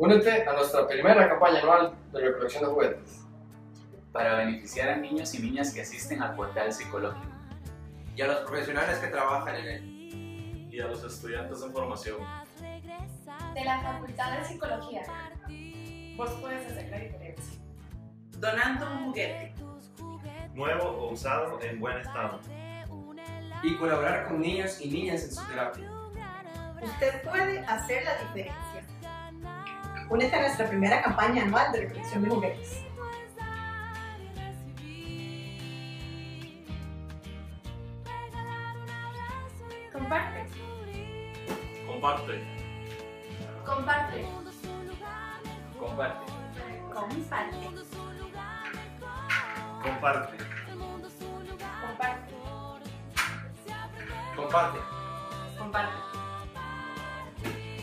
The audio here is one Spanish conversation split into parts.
Únete a nuestra primera campaña anual de recolección de juguetes. para beneficiar a niños y niñas que asisten al portal psicológico. y a los profesionales que trabajan en él. y a los estudiantes en formación. de la Facultad de Psicología. Vos puedes hacer la diferencia. donando un juguete. nuevo o usado en buen estado. Y colaborar con niños y niñas en su terapia. Usted puede hacer la diferencia. Únete a nuestra primera campaña anual de recolección de juguetes. Comparte. Comparte. Comparte. Comparte. Comparte. Comparte. Comparte. Comparte. Comparte.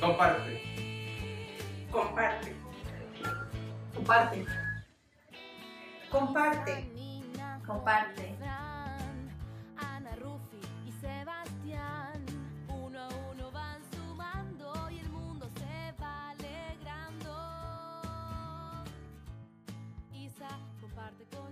Comparte. Comparte. Comparte. Comparte. Comparte. Ana, Rufi y Sebastián, uno a uno van sumando y el mundo se va alegrando. Isa comparte con